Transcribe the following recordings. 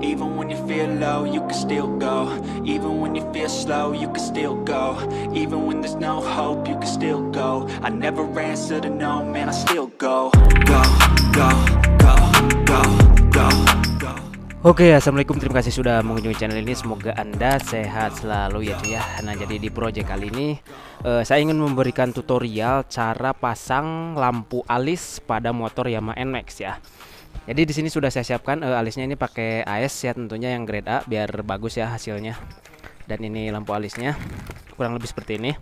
Even when you feel low, you can still go. Even when you feel slow, you can still go. Even when there's no hope, you can still go. I never answer to no, man, I still go. Go, go, go, go, go. Oke, assalamualaikum. Terima kasih sudah mengunjungi channel ini. Semoga anda sehat selalu ya cuy ya. Nah, jadi di project kali ini eh, saya ingin memberikan tutorial cara pasang lampu alis pada motor Yamaha NMAX ya. Jadi di sini sudah saya siapkan eh, alisnya ini pakai AS ya tentunya yang grade A biar bagus ya hasilnya. Dan ini lampu alisnya kurang lebih seperti ini.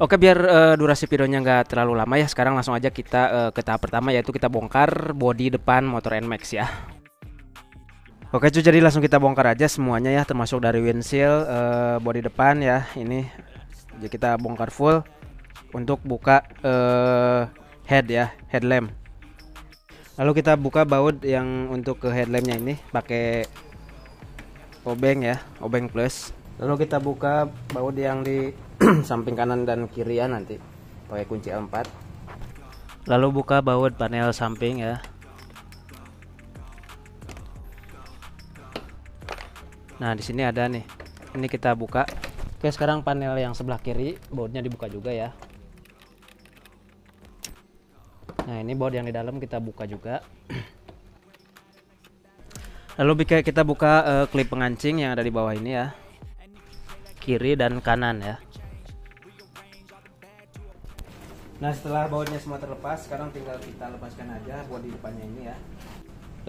Oke biar eh, durasi videonya nggak terlalu lama ya sekarang langsung aja kita eh, ke tahap pertama yaitu kita bongkar bodi depan motor NMAX ya. Oke cuy jadi langsung kita bongkar aja semuanya ya termasuk dari windshield eh, bodi depan ya ini jadi kita bongkar full untuk buka eh, head ya headlamp lalu kita buka baut yang untuk ke headlampnya ini pakai obeng ya obeng plus lalu kita buka baut yang di samping kanan dan kiri ya nanti pakai kunci L4 lalu buka baut panel samping ya Nah, di sini ada nih. Ini kita buka. Oke, sekarang panel yang sebelah kiri bautnya dibuka juga ya. Nah, ini baut yang di dalam kita buka juga. Lalu kita buka eh, klip pengancing yang ada di bawah ini ya. Kiri dan kanan ya. Nah, setelah bautnya semua terlepas, sekarang tinggal kita lepaskan aja buat di depannya ini ya.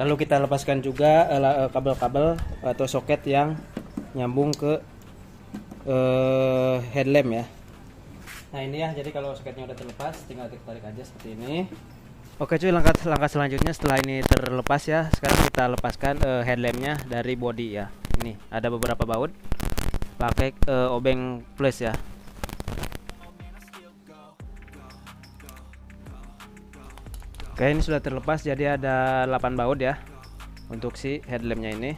Lalu kita lepaskan juga eh, eh, kabel-kabel atau soket yang nyambung ke eh, headlamp ya. Nah ini ya, jadi kalau soketnya udah terlepas, tinggal kita tarik aja seperti ini. Oke cuy, langkah langkah selanjutnya setelah ini terlepas ya, sekarang kita lepaskan eh, headlampnya dari body ya. Ini ada beberapa baut, pakai eh, obeng plus ya. Oke ini sudah terlepas jadi ada 8 baut ya untuk si headlampnya ini.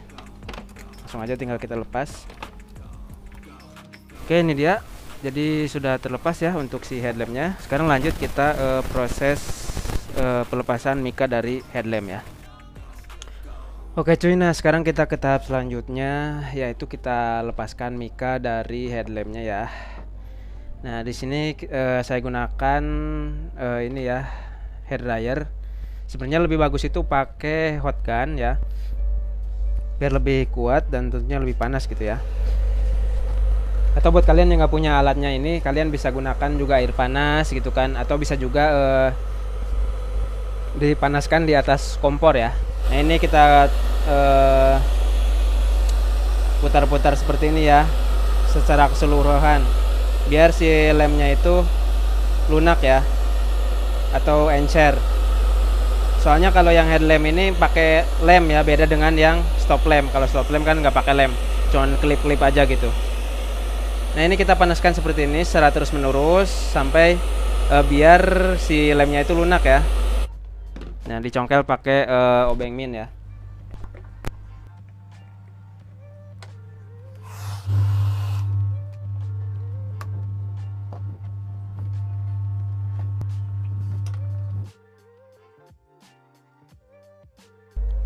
Langsung aja tinggal kita lepas. Oke ini dia. Jadi sudah terlepas ya untuk si headlampnya. Sekarang lanjut kita eh, proses eh, pelepasan mika dari headlamp ya. Oke cuy. Nah sekarang kita ke tahap selanjutnya yaitu kita lepaskan mika dari headlampnya ya. Nah di sini eh, saya gunakan eh, ini ya hair dryer. Sebenarnya lebih bagus itu pakai hot gun ya biar lebih kuat dan tentunya lebih panas gitu ya. Atau buat kalian yang nggak punya alatnya ini kalian bisa gunakan juga air panas gitu kan atau bisa juga eh, dipanaskan di atas kompor ya nah ini kita eh, putar-putar seperti ini ya secara keseluruhan biar si lemnya itu lunak ya atau encer. Soalnya kalau yang headlamp ini pakai lem ya, beda dengan yang stop lamp. Kalau stop lamp kan nggak pakai lem, cuman klip-klip aja gitu. Nah ini kita panaskan seperti ini secara terus menerus sampai eh, biar si lemnya itu lunak ya. Nah dicongkel pakai eh, obeng min ya.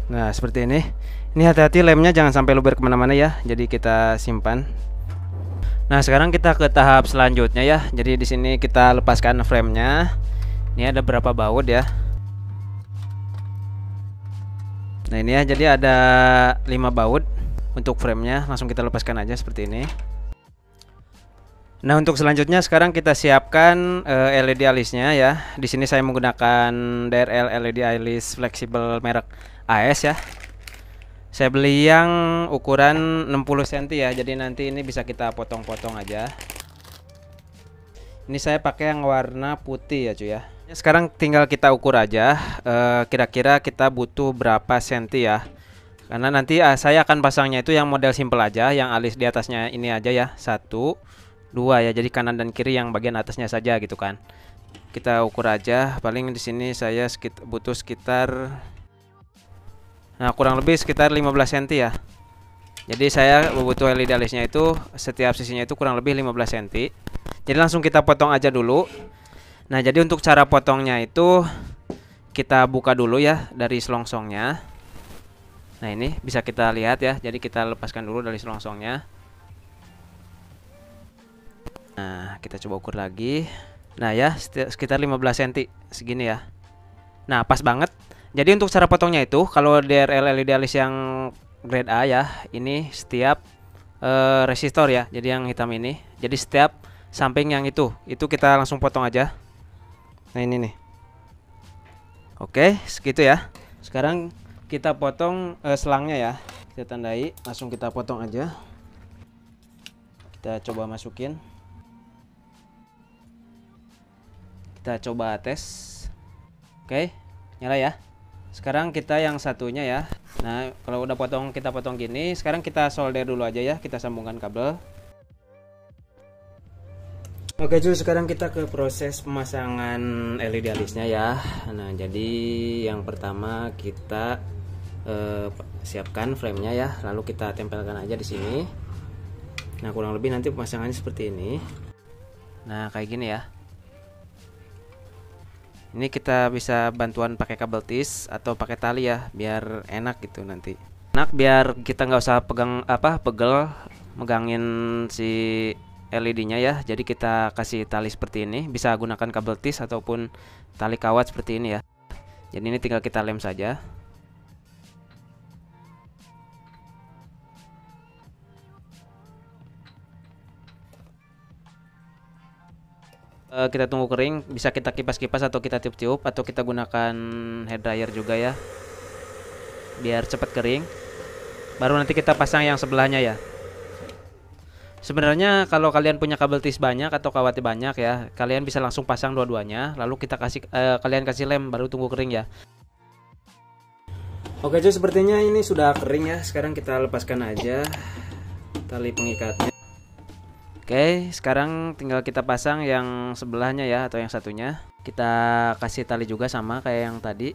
Nah seperti ini. Ini hati-hati lemnya jangan sampai luber ke mana-mana ya. Jadi kita simpan. Nah sekarang kita ke tahap selanjutnya ya. Jadi di sini kita lepaskan framenya. Ini ada berapa baut ya Nah ini ya jadi ada 5 baut Untuk framenya langsung kita lepaskan aja seperti ini Nah untuk selanjutnya sekarang kita siapkan eh, LED alisnya ya. Di sini saya menggunakan DRL LED alis fleksibel merek AS ya. Saya beli yang ukuran 60 cm ya. Jadi nanti ini bisa kita potong-potong aja. Ini saya pakai yang warna putih ya cuy ya. Sekarang tinggal kita ukur aja. eh, Kira-kira kita butuh berapa senti ya. Karena nanti ah, saya akan pasangnya itu yang model simple aja, yang alis di atasnya ini aja ya. Satu, dua ya jadi kanan dan kiri yang bagian atasnya saja gitu kan kita ukur aja paling di sini saya sekit butuh sekitar nah kurang lebih sekitar 15 cm ya jadi saya butuh LED alisnya itu setiap sisinya itu kurang lebih 15 cm jadi langsung kita potong aja dulu nah jadi untuk cara potongnya itu kita buka dulu ya dari selongsongnya. Nah ini bisa kita lihat ya. Jadi kita lepaskan dulu dari selongsongnya. Nah kita coba ukur lagi. Nah ya sekitar 15 cm segini ya. Nah pas banget. Jadi untuk cara potongnya itu Kalau DRL LED alis yang grade A ya Ini setiap uh, resistor ya Jadi yang hitam ini. Jadi setiap samping yang itu Itu kita langsung potong aja Nah ini nih. Oke segitu ya. Sekarang kita potong uh, selangnya ya. Kita tandai langsung kita potong aja. Kita coba masukin. Kita coba tes. Oke nyala ya. Sekarang kita yang satunya ya. Nah kalau udah potong kita potong gini. Sekarang kita solder dulu aja ya. Kita sambungkan kabel Oke cuy sekarang kita ke proses pemasangan LED alisnya ya. Nah jadi yang pertama kita eh, siapkan framenya ya. Lalu kita tempelkan aja di sini. Nah kurang lebih nanti pemasangannya seperti ini. Nah kayak gini ya. Ini kita bisa bantuan pakai kabel tis atau pakai tali ya biar enak gitu nanti. Enak biar kita nggak usah pegang apa pegel megangin si LED nya ya. Jadi kita kasih tali seperti ini. Bisa gunakan kabel tis ataupun tali kawat seperti ini ya. Jadi ini tinggal kita lem saja. Uh, kita tunggu kering. Bisa kita kipas-kipas atau kita tiup-tiup atau kita gunakan hair dryer juga ya. Biar cepat kering. Baru nanti kita pasang yang sebelahnya ya sebenarnya kalau kalian punya kabel tis banyak atau kawat banyak ya kalian bisa langsung pasang dua-duanya lalu kita kasih uh, kalian kasih lem baru tunggu kering ya Oke cuy sepertinya ini sudah kering ya sekarang kita lepaskan aja tali pengikatnya Oke, sekarang tinggal kita pasang yang sebelahnya ya atau yang satunya. Kita kasih tali juga sama kayak yang tadi.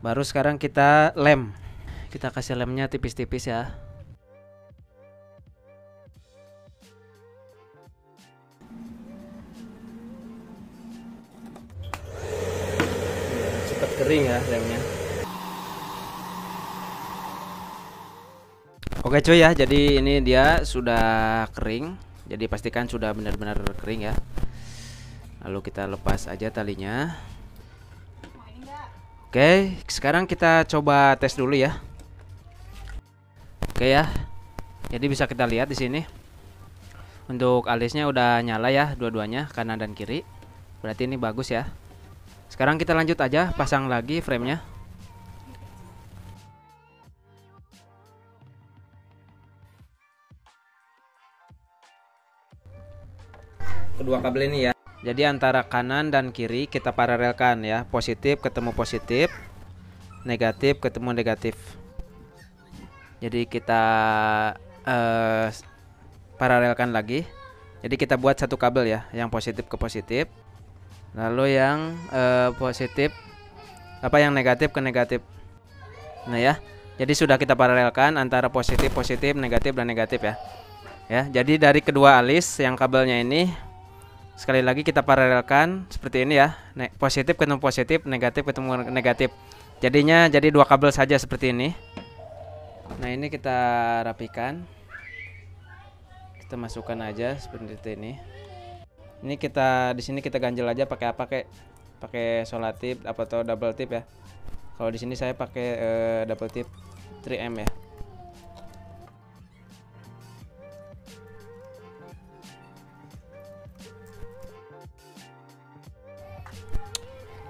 Baru sekarang kita lem. Kita kasih lemnya tipis-tipis ya. Cepat kering ya lemnya. Oke cuy ya, jadi ini dia sudah kering. Jadi pastikan sudah benar-benar kering ya. Lalu kita lepas aja talinya. Oke, sekarang kita coba tes dulu ya. Oke ya. Jadi bisa kita lihat di sini. Untuk alisnya udah nyala ya dua-duanya kanan dan kiri. Berarti ini bagus ya. Sekarang kita lanjut aja pasang lagi framenya. kedua kabel ini ya jadi antara kanan dan kiri kita paralelkan ya. Positif ketemu positif negatif ketemu negatif. Jadi kita uh, paralelkan lagi. Jadi kita buat satu kabel ya yang positif ke positif. Lalu yang uh, positif apa yang negatif ke negatif. Nah ya jadi sudah kita paralelkan antara positif positif negatif dan negatif ya. Ya jadi dari kedua alis yang kabelnya ini Sekali lagi kita paralelkan seperti ini ya. Ne positif ketemu positif, negatif ketemu negatif. Jadinya jadi dua kabel saja seperti ini. Nah, ini kita rapikan. Kita masukkan aja seperti ini. Ini kita di sini kita ganjel aja pakai apa kayak pakai solatip atau double tip ya. Kalau di sini saya pakai uh, double tip 3M ya.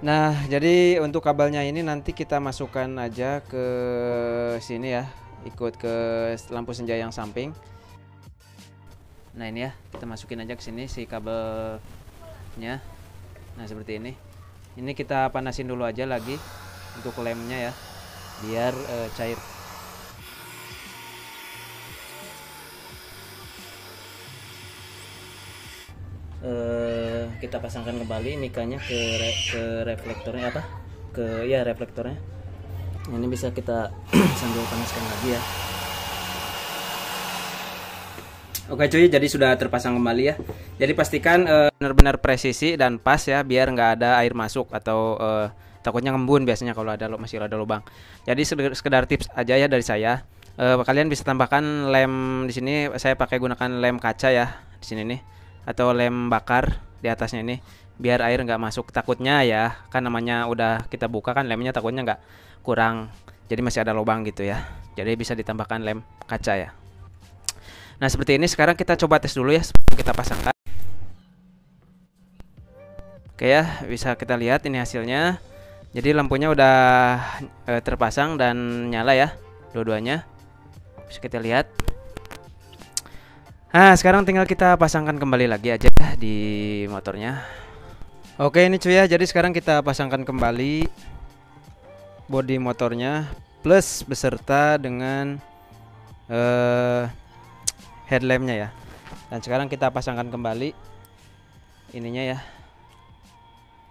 Nah, jadi untuk kabelnya ini nanti kita masukkan aja ke sini ya, ikut ke lampu senja yang samping. Nah, ini ya, kita masukin aja ke sini si kabelnya. Nah, seperti ini. Ini kita panasin dulu aja lagi untuk lemnya ya, biar uh, cair. uh, kita pasangkan kembali mikanya ke re, ke reflektornya apa ke ya reflektornya ini bisa kita sambil panaskan lagi ya Oke cuy, jadi sudah terpasang kembali ya. Jadi pastikan uh, benar-benar presisi dan pas ya, biar nggak ada air masuk atau uh, takutnya ngembun biasanya kalau ada masih ada lubang. Jadi sekedar tips aja ya dari saya. Uh, kalian bisa tambahkan lem di sini. Saya pakai gunakan lem kaca ya di sini nih, atau lem bakar di atasnya ini, biar air nggak masuk. Takutnya ya, kan namanya udah kita buka kan lemnya takutnya nggak kurang. Jadi masih ada lubang gitu ya. Jadi bisa ditambahkan lem kaca ya. Nah seperti ini sekarang kita coba tes dulu ya sebelum kita pasangkan Oke ya bisa kita lihat ini hasilnya Jadi lampunya udah e, terpasang dan nyala ya Dua-duanya Bisa kita lihat Nah sekarang tinggal kita pasangkan kembali lagi aja di motornya. Oke ini cuy ya. Jadi sekarang kita pasangkan kembali Bodi motornya Plus beserta dengan eh, headlampnya ya. Dan sekarang kita pasangkan kembali ininya ya.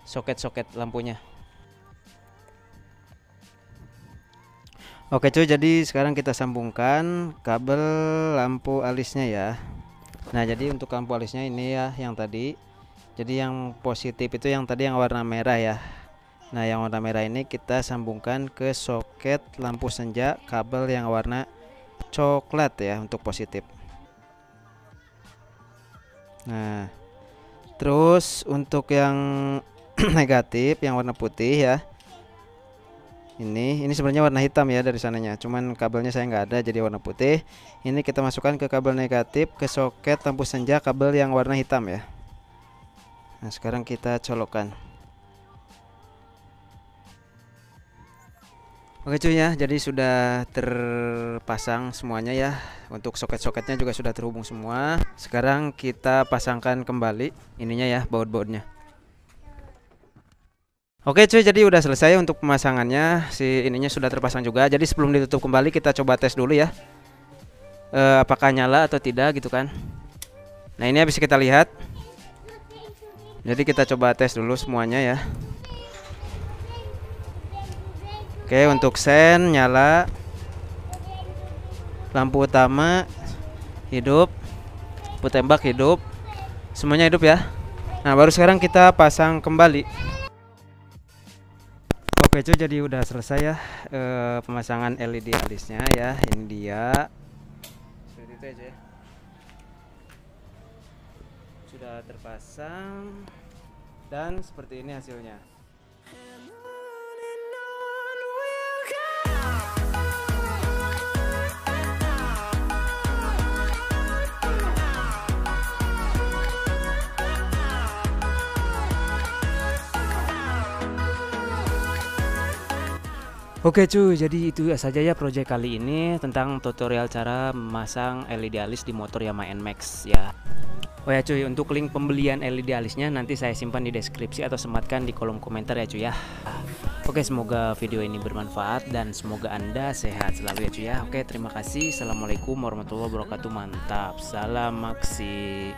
Soket-soket lampunya Oke cuy jadi sekarang kita sambungkan kabel lampu alisnya ya. Nah jadi untuk lampu alisnya ini ya yang tadi. Jadi yang positif itu yang tadi yang warna merah ya. Nah yang warna merah ini kita sambungkan ke soket lampu senja kabel yang warna coklat ya untuk positif. Nah, terus untuk yang negatif yang warna putih ya. Ini ini sebenarnya warna hitam ya dari sananya. Cuman kabelnya saya nggak ada jadi warna putih. Ini kita masukkan ke kabel negatif ke soket lampu senja kabel yang warna hitam ya. Nah, sekarang kita colokkan. Oke cuy ya, jadi sudah terpasang semuanya ya. Untuk soket-soketnya juga sudah terhubung semua. Sekarang kita pasangkan kembali ininya ya, baut-bautnya. Oke cuy, jadi udah selesai untuk pemasangannya. Si ininya sudah terpasang juga. Jadi sebelum ditutup kembali kita coba tes dulu ya. E, apakah nyala atau tidak gitu kan. Nah, ini bisa kita lihat. Jadi kita coba tes dulu semuanya ya. Oke untuk sen nyala Lampu utama Hidup Lampu tembak hidup Semuanya hidup ya Nah baru sekarang kita pasang kembali Oke cuy jadi udah selesai ya e, Pemasangan LED alisnya ya Ini dia. Seperti itu aja ya. Sudah terpasang Dan seperti ini hasilnya Oke cuy, jadi itu saja ya proyek kali ini tentang tutorial cara memasang LED alis di motor Yamaha NMAX ya. Oh ya cuy, untuk link pembelian LED alisnya nanti saya simpan di deskripsi atau sematkan di kolom komentar ya cuy ya. Oke, semoga video ini bermanfaat dan semoga Anda sehat selalu ya cuy ya. Oke, terima kasih. Assalamualaikum warahmatullahi wabarakatuh. Mantap. Salam maksi.